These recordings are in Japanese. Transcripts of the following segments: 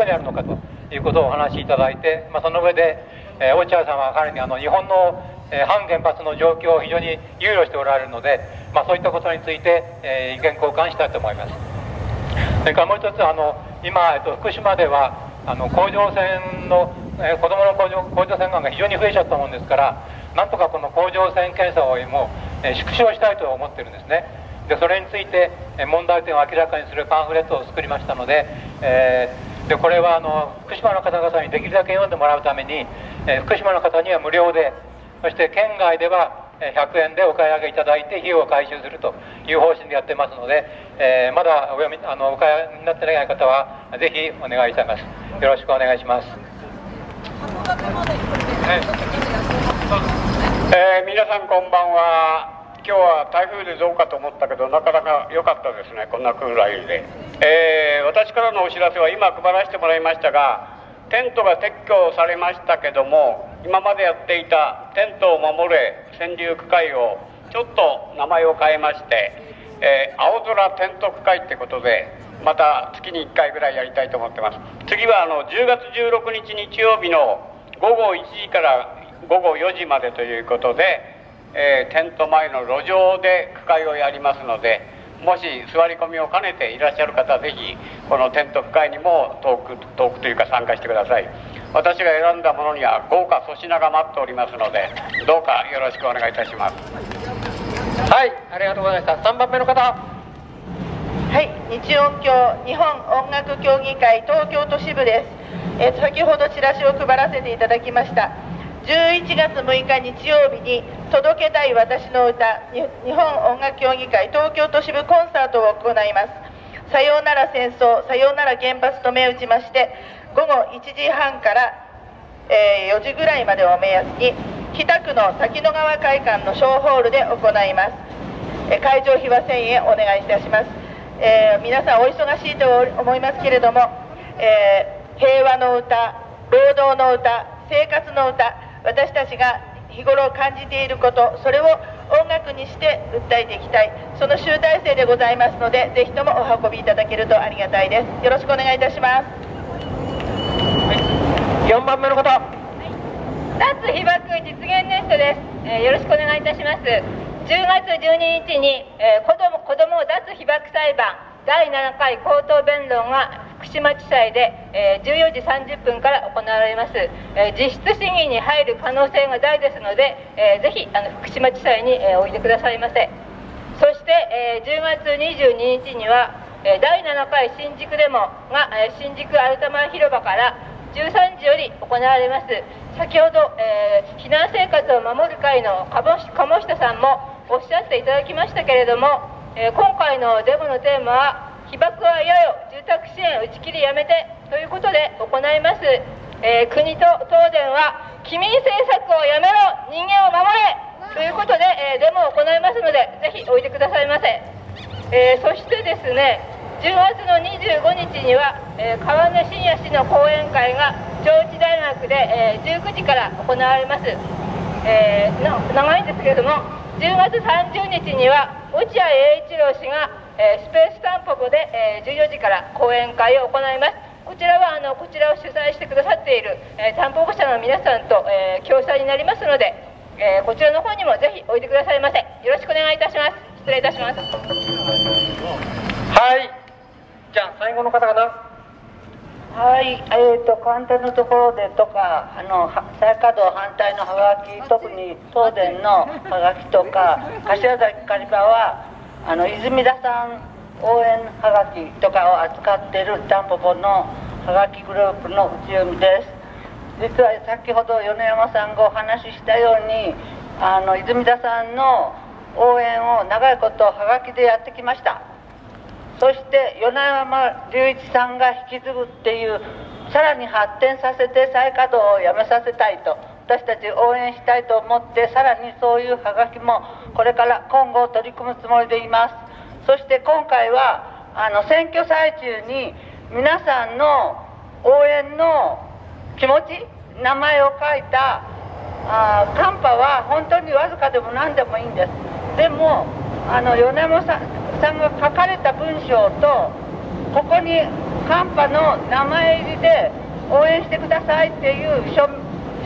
こにあるのかということをお話しいただいて、まあ、その上で、えー、落合さんは彼にあの日本の、えー、反原発の状況を非常に憂慮しておられるので、まあ、そういったことについて、えー、意見交換したいと思います。それからもう一つあの今、えっと、福島ではあの甲状腺の、えー、子どもの甲状甲状腺がんが非常に増えちゃったもんですからなんとかこの甲状腺検査をもう、えー、縮小したいと思ってるんですね。でそれについて、えー、問題点を明らかにするパンフレットを作りましたので、えー、でこれはあの福島の方々にできるだけ読んでもらうために、えー、福島の方には無料でそして県外では100円でお買い上げいただいて費用を回収するという方針でやってますので、えー、まだお読みあのお買い上げになってない方はぜひお願いいたします。よろしくお願いします、えー、皆さんこんばんは今日は台風でどうかと思ったけどなかなか良かったですね。こんなクーラーで、えー、私からのお知らせは今配らせてもらいましたがテントが撤去されましたけども今までやっていたテントを守れ川柳区会をちょっと名前を変えまして、えー、青空テント区会ってことでまた月に1回ぐらいやりたいと思ってます。次はあの10月16日日曜日の午後1時から午後4時までということで、えー、テント前の路上で区会をやりますのでもし座り込みを兼ねていらっしゃる方はぜひこのテント区会にもトークトークというか参加してください。私が選んだものには豪華粗品が待っておりますのでどうかよろしくお願いいたします。はいありがとうございました。3番目の方。はい日音響日本音楽協議会東京都支部です、えー、先ほどチラシを配らせていただきました11月6日日曜日に「届けたい私の歌」日本音楽協議会東京都支部コンサートを行います「さようなら戦争さようなら原発」と銘打ちまして午後1時半から、えー、4時ぐらいまでを目安に北区の滝野川会館の小ホールで行います、えー、会場費は1000円お願いいたします、えー、皆さんお忙しいと思いますけれども、え平和の歌労働の歌生活の歌私たちが日頃感じていることそれを音楽にして訴えていきたい。その集大成でございますのでぜひともお運びいただけるとありがたいです。よろしくお願いいたします、はい、4番目の方、はい、脱被爆実現ネットです、えー、よろしくお願いいたします。10月12日に、えー、子ども子ども脱被爆裁判第7回口頭弁論が福島地裁で、えー、14時30分から行われます、えー、実質審議に入る可能性が大ですので、えー、ぜひあの福島地裁に、えおいでくださいませ。そして、え10月22日には、え第7回新宿デモが、え新宿アルタマン広場から13時より行われます。先ほど、え避難生活を守る会の鴨下さんもおっしゃっていただきましたけれども、え今回のデモのテーマは被爆は嫌よ。住宅支援打ち切りやめてということで行います、えー、国と東電は機民政策をやめろ。人間を守れ。ということで、えー、デモを行いますのでぜひおいでくださいませ、えー、そしてですね10月の25日には、えー、川根真也氏の講演会が上智大学で、えー、19時から行われます、えー、長いんですけれども10月30日には落合栄一郎氏がえスペースタンポポで、え14時から講演会を行います。こちらはあのこちらを主催してくださっている、えタンポポ社の皆さんと、え共催になりますので、えこちらの方にもぜひおいでくださいませ。よろしくお願いいたします。失礼いたします。はい。じゃあ最後の方かな。はい、えーと、簡単なところでとかあの再稼働反対のハガキ特に東電のハガキとか柏崎刈場はあの泉田さん応援はがきとかを扱っているタンポポのはがきグループの内読みです。実は先ほど米山さんがお話ししたようにあの泉田さんの応援を長いことはがきでやってきました。そして米山隆一さんが引き継ぐっていうさらに発展させて再稼働をやめさせたいと。私たち応援したいと思ってさらにそういうはがきもこれから今後取り組むつもりでいます。そして今回はあの選挙最中に皆さんの応援の気持ち名前を書いたあカンパは本当にわずかでも何でもいいんです。でもあの米山さんが書かれた文章とここに寒波の名前入りで応援してくださいっていう書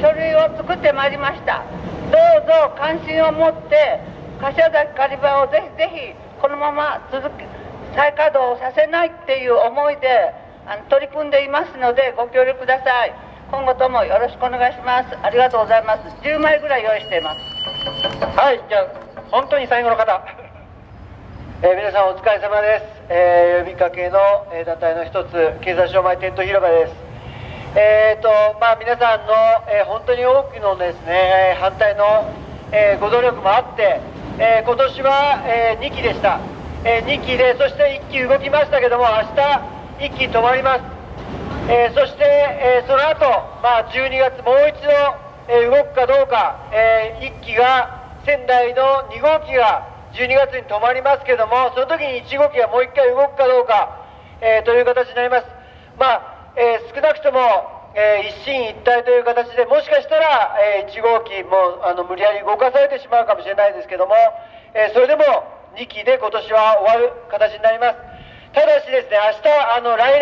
書類を作ってまいりました。どうぞ関心を持って柏崎刈場をぜひぜひこのまま続け再稼働させないっていう思いであの取り組んでいますのでご協力ください。今後ともよろしくお願いします。ありがとうございます。10枚ぐらい用意しています。はいじゃあ本当に最後の方。えー、皆さんお疲れ様です、えー、呼びかけの、えー、団体の一つ経済障害テント広場ですえーとまあ、皆さんの、えー、本当に多くのですね反対の、えー、ご努力もあって、えー、今年は、え2期でした、え2期でそして1期動きましたけども明日1期止まります、えそして、えその後、まあ12月もう一度、え動くかどうか、え1期が仙台の2号機が12月に止まりますけどもその時に1号機がもう1回動くかどうか、えという形になります。まあえー、少なくとも、えー、一進一退という形でもしかしたら、えー、1号機もあの無理やり動かされてしまうかもしれないですけども、えそれでも2期で今年は終わる形になります。ただしですね明日あの来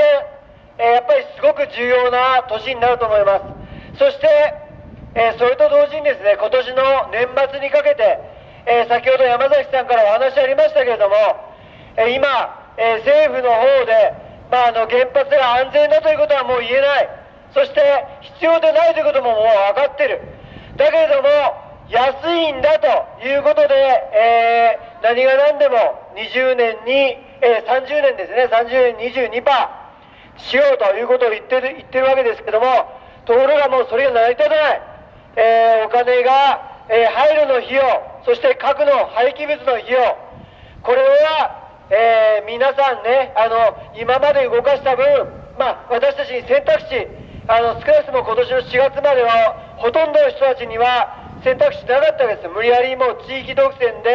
年、えやっぱりすごく重要な年になると思います。そして、えそれと同時にですね今年の年末にかけて、え先ほど山崎さんからお話ありましたけれども、え今、え政府の方でまあ、あの原発が安全だということはもう言えない。そして必要でないということももう分かってる。だけれども安いんだということで、えー、何が何でも20年に、えー、30年ですね。30年22%しようということを言ってる言ってるわけですけどもところがもうそれが成り立たない、えー、お金が、え廃炉の費用そして核の廃棄物の費用。これはえー、皆さんねあの今まで動かした分、まあ、私たちに選択肢あの少なくとも今年の4月まではほとんどの人たちには選択肢なかったわけです。無理やりもう地域独占で、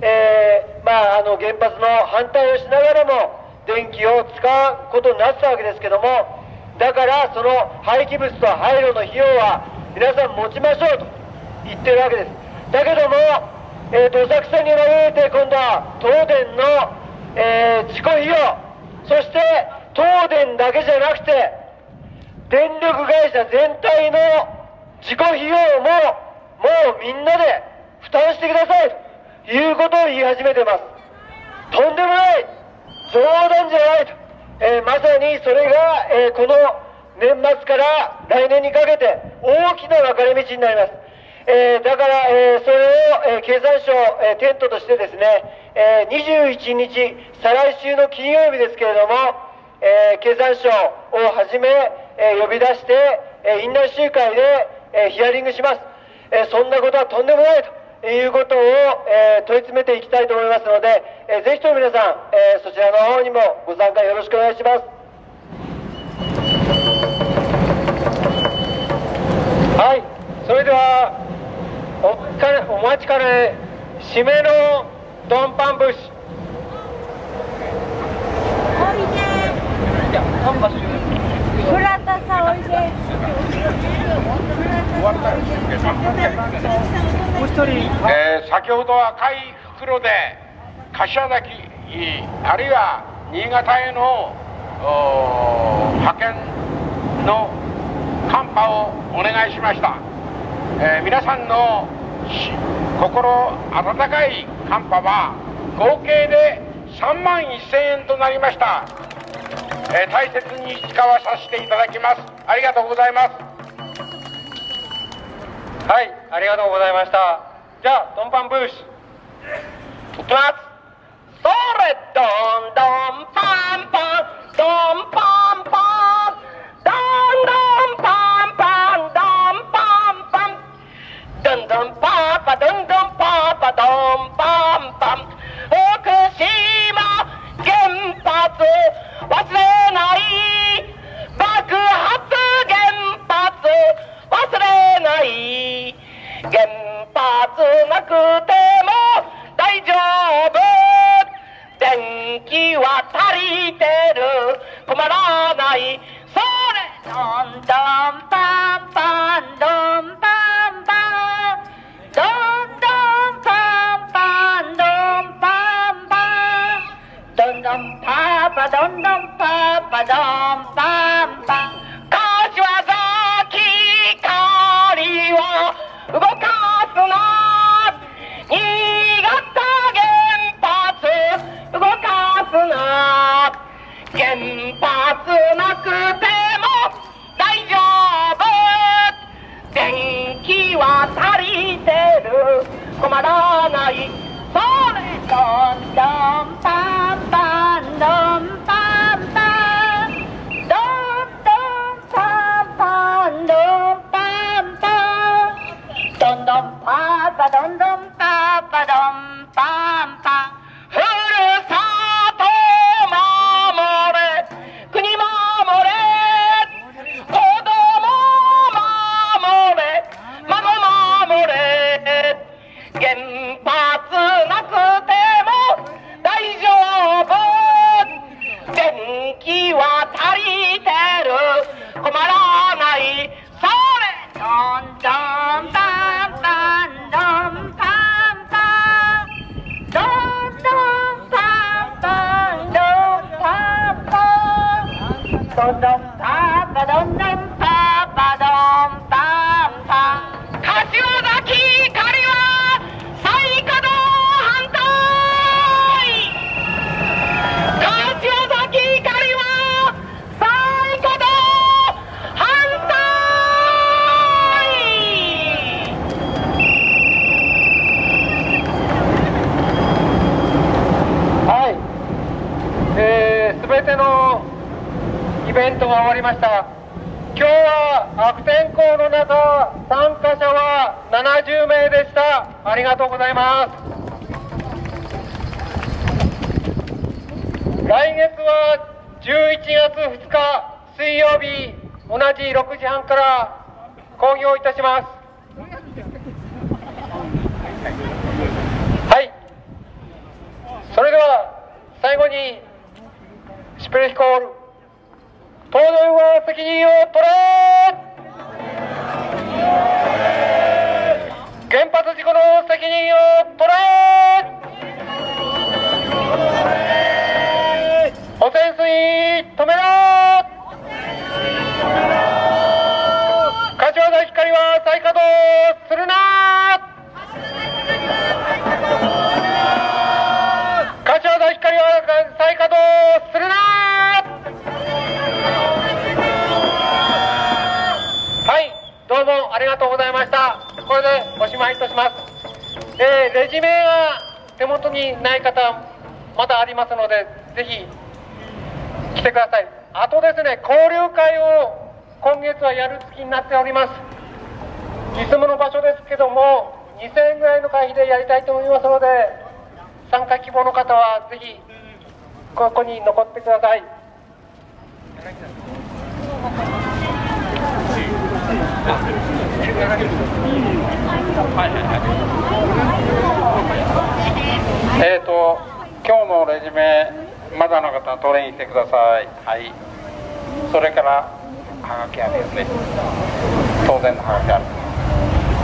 えー、まあ、あの原発の反対をしながらも電気を使うことになったわけですけどもだからその廃棄物と廃炉の費用は皆さん持ちましょうと言ってるわけです。だけども、えー、どさくさに紛れて今度は東電のえー、自己費用そして東電だけじゃなくて電力会社全体の自己費用ももうみんなで負担してくださいということを言い始めてます。とんでもない冗談じゃないと、えー、まさにそれが、えー、この年末から来年にかけて大きな分かれ道になります。えー、だから、えー、それを、えー、経産省、えテントとしてですね、え21日、再来週の金曜日ですけれども、え経産省をはじめ、え呼び出して、え院内集会で、えヒアリングします、えそんなことはとんでもないということを、え問い詰めていきたいと思いますので、えぜひとも皆さん、えそちらの方にもご参加よろしくお願いします。はい、それではおお待ちかね締めのドンパン節おいで。倉田さんおいで。もう一人、えー、先ほど赤い袋で柏崎あるいは新潟への派遣の寒波をお願いしました。えー、皆さんの心温かいカンパは合計で3万1000円となりました、えー、大切に使わさせていただきます。ありがとうございます。はいありがとうございました。じゃあドンパンブーシいきます。それドンドン足りてる。止らない。それ。どんどんパンパンドンパンパン。ドンドンパンパンドンパンパン。ドンドンパパドンドンパパドンパパは70名でした。ありがとうございます。来月は11月2日水曜日同じ6時半から講義をいたします。はい。それでは最後にシュプレヒコール。東電は責任を手元にない方まだありますのでぜひ来てください。あとですね交流会を今月はやる月になっております。いつもの場所ですけども2000円ぐらいの会費でやりたいと思いますので参加希望の方はぜひここに残ってください。えーと今日のレジュメまだの方は取りに来てください。はい。それからはがきありですね。当然のはがきある。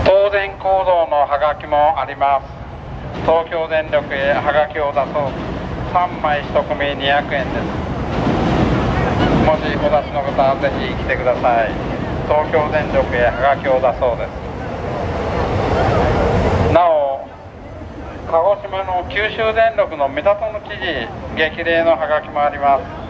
当然行動のはがきもあります。東京電力へはがきを出そう。3枚1組200円です。もしお出しの方はぜひ来てください。東京電力へはがきを出そうです。なお鹿児島の九州電力の目立の記事激励のハガキもあります。